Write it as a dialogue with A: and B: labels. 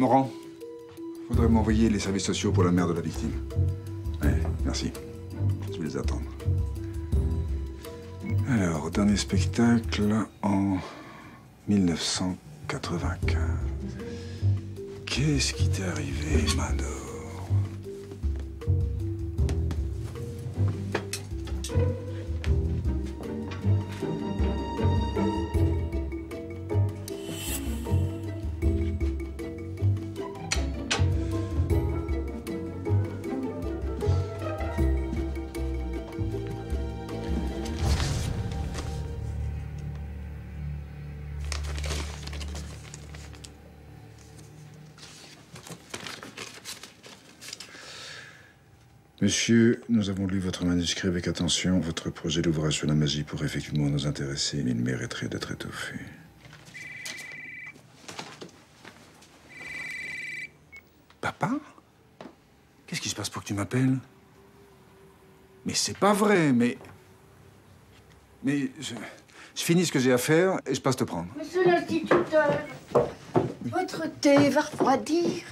A: Morand, faudrait m'envoyer les services sociaux pour la mère de la victime. Ouais, merci. Je vais les attendre. Alors, dernier spectacle en 1995. Qu'est-ce qui t'est arrivé, Mano? Monsieur, nous avons lu votre manuscrit avec attention. Votre projet d'ouvrage sur la magie pourrait effectivement nous intéresser, mais il mériterait d'être étoffé. Papa? Qu'est-ce qui se passe pour que tu m'appelles? Mais c'est pas vrai, mais... Mais je... je finis ce que j'ai à faire et je passe te prendre.
B: Monsieur l'instituteur, votre thé va refroidir.